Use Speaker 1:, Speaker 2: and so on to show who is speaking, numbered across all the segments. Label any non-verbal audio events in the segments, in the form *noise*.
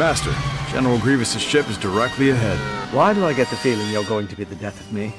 Speaker 1: Master, General Grievous's ship is directly ahead.
Speaker 2: Why do I get the feeling you're going to be the death of me?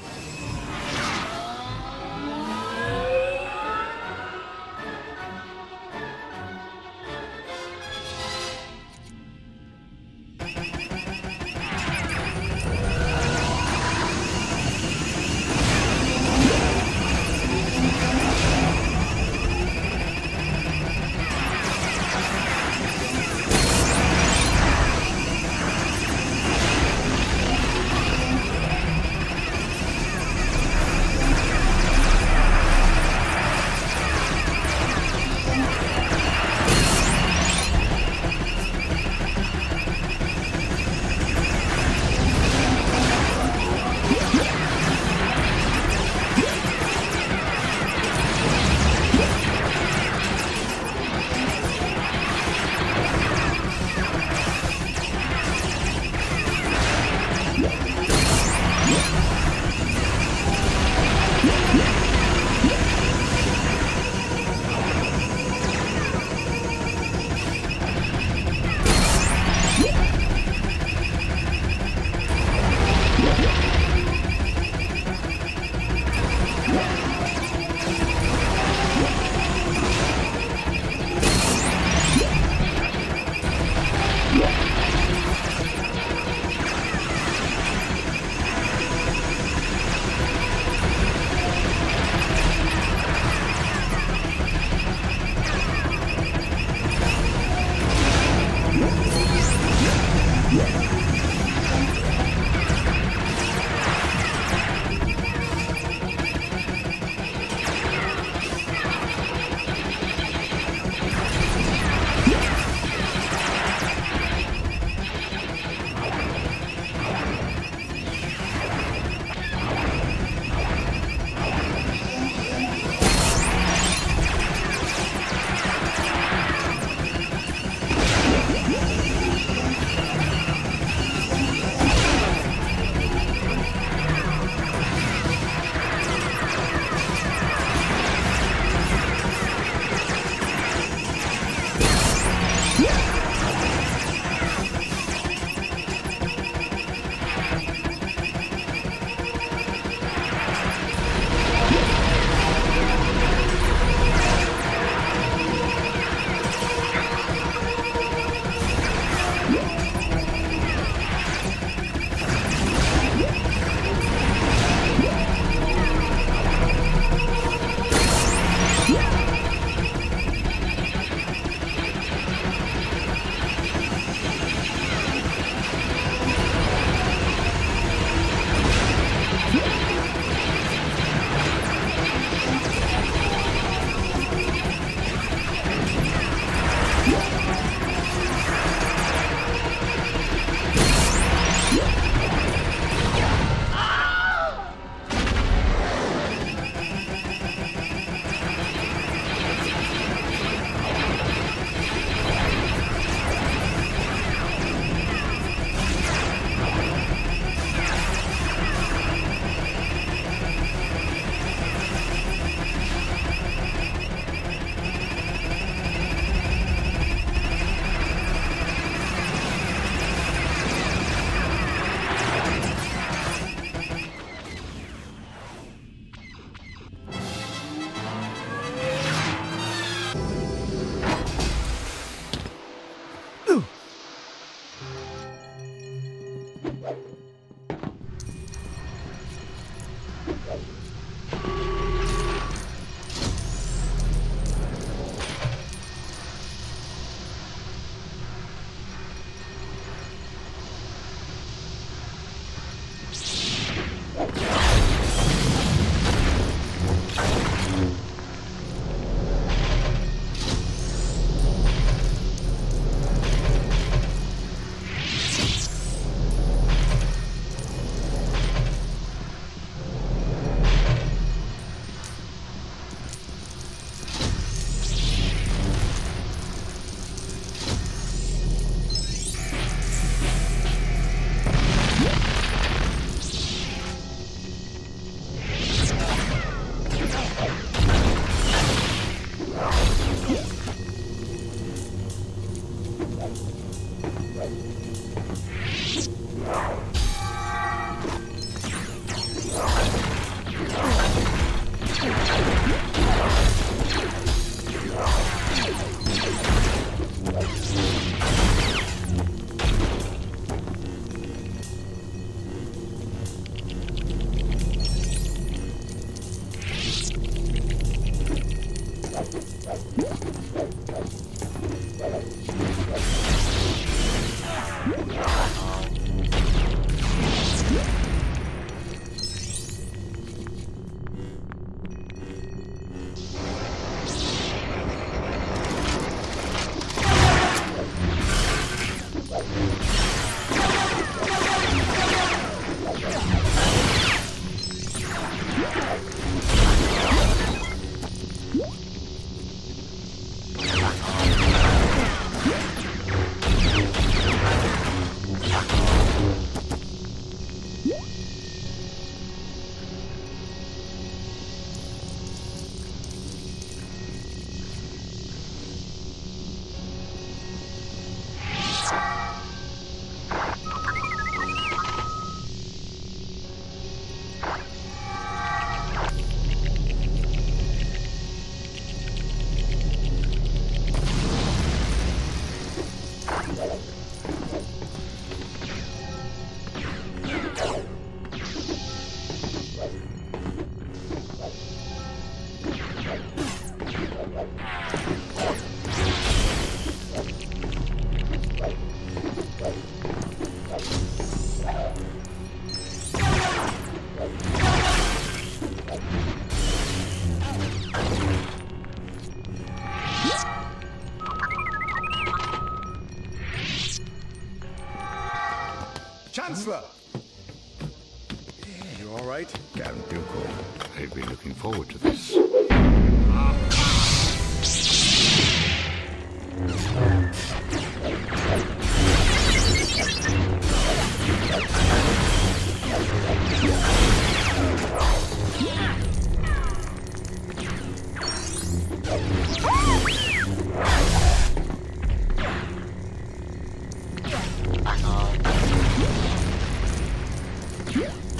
Speaker 3: Jedi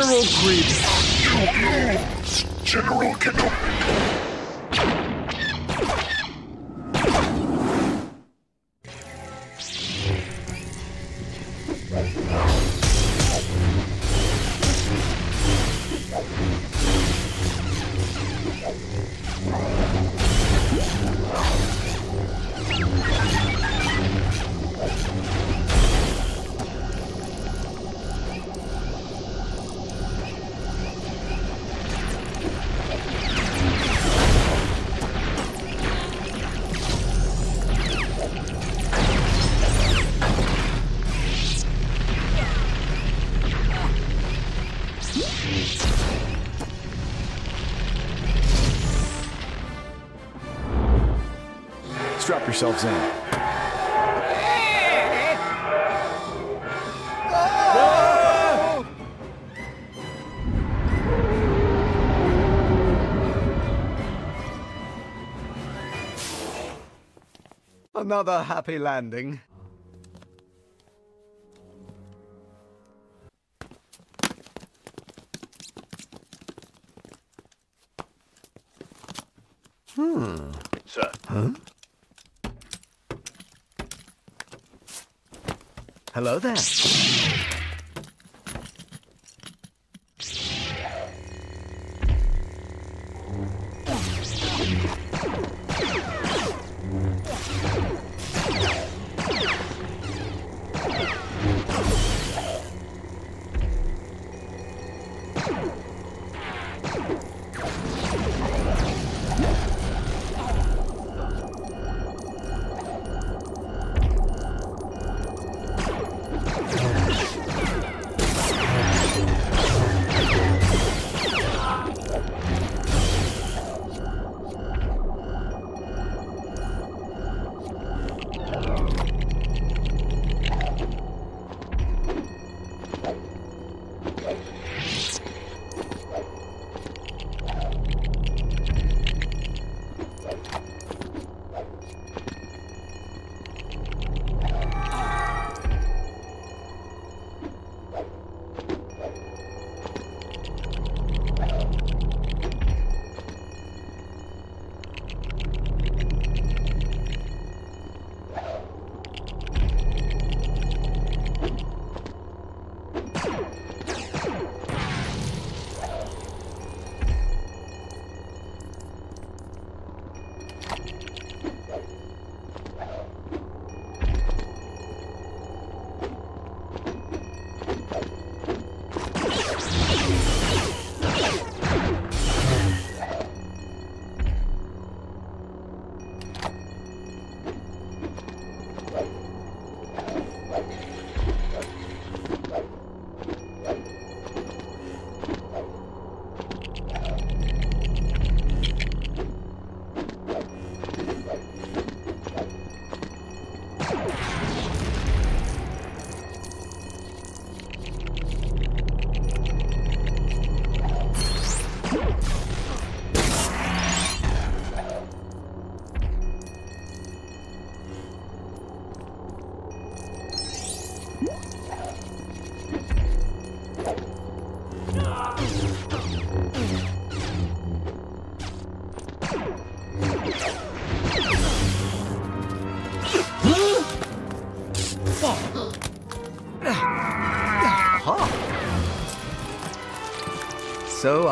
Speaker 1: General Grievous! Strap yourselves in.
Speaker 2: Another happy landing. Hmm.
Speaker 4: Sir.
Speaker 2: Hello there.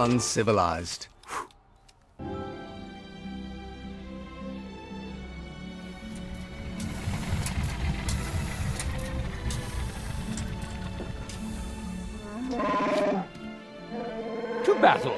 Speaker 2: Uncivilized.
Speaker 4: To battle.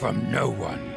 Speaker 3: From no one,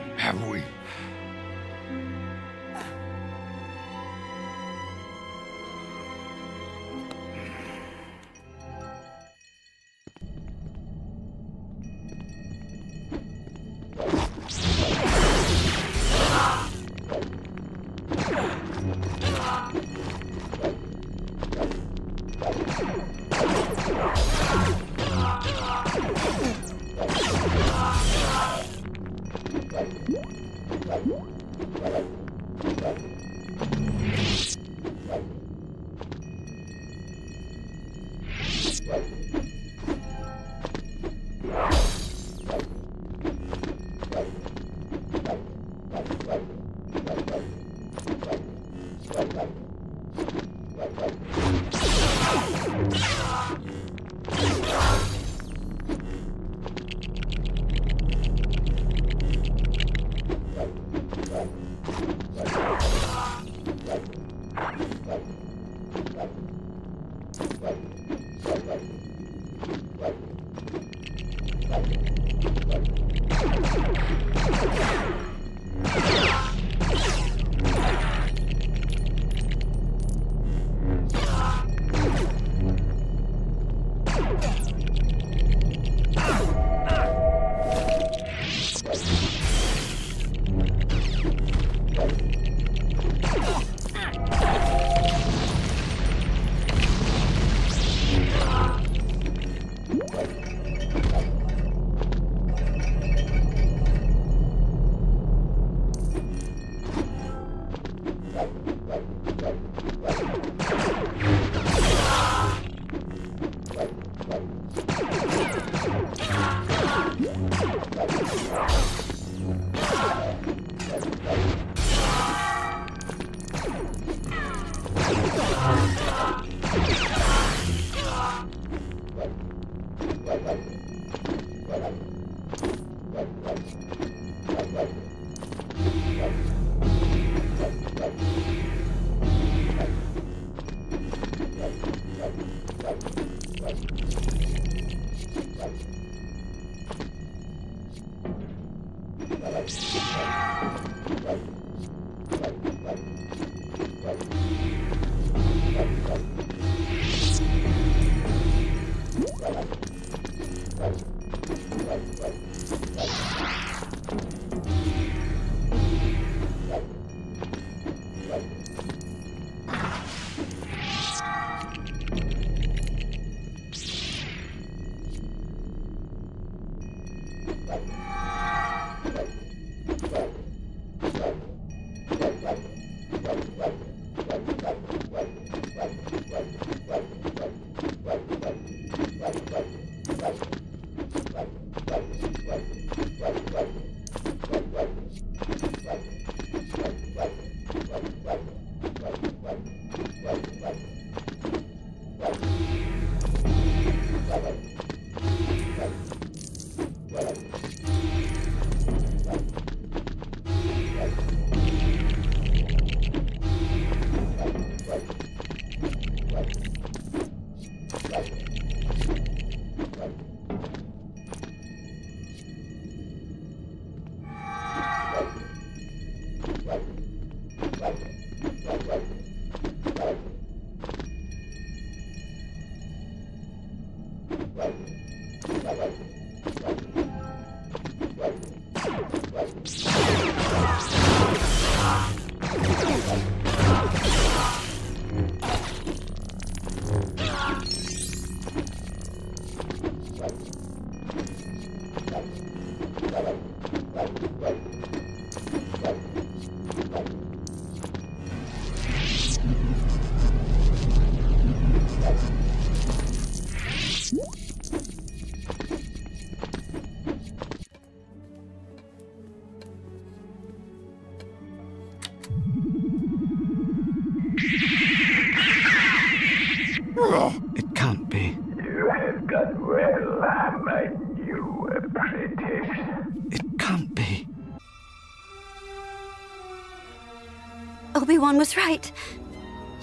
Speaker 5: Was right.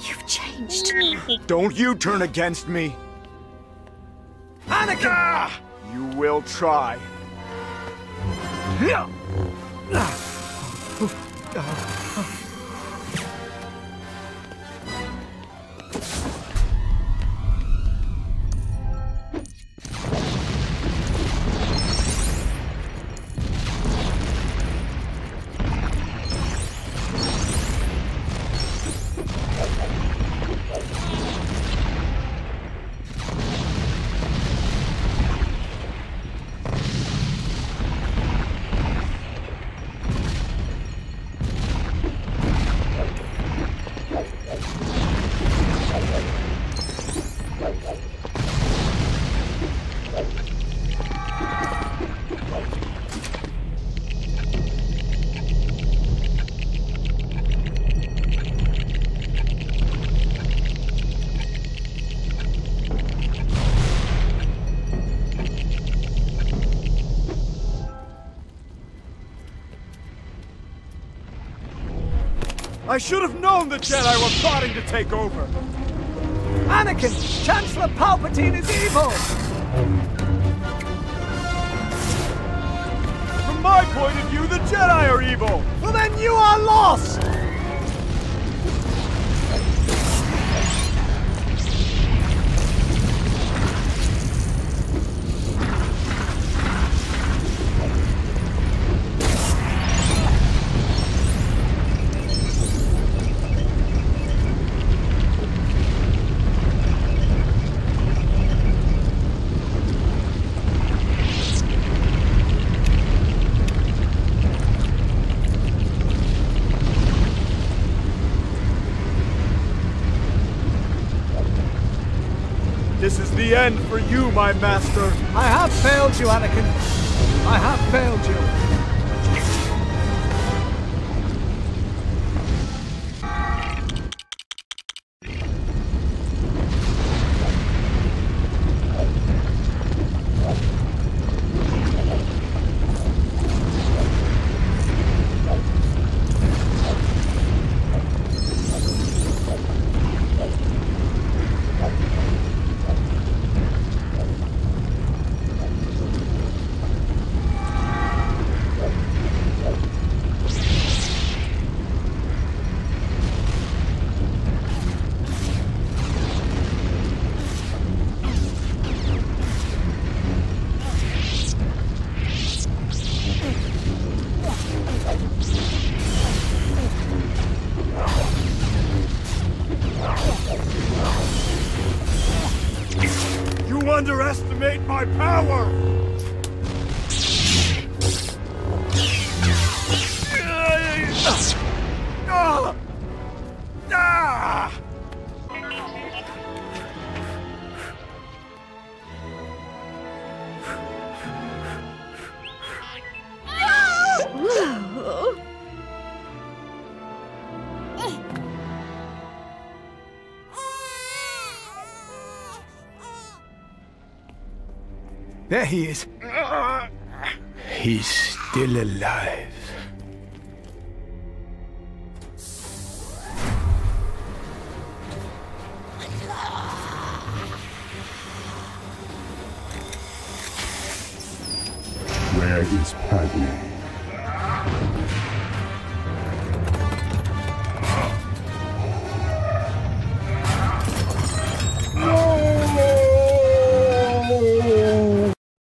Speaker 5: You've changed. *laughs*
Speaker 1: Don't you turn against me.
Speaker 2: Anakin!
Speaker 1: You will try. *laughs* I should have known the Jedi were plotting to take over.
Speaker 2: Anakin! Chancellor Palpatine is evil!
Speaker 1: From my point of view, the Jedi are evil.
Speaker 2: Well, then you are lost!
Speaker 1: My master.
Speaker 2: I have failed you, Anakin. I have failed you.
Speaker 1: My power.
Speaker 2: There he is.
Speaker 3: He's still alive.
Speaker 6: Where is Padme?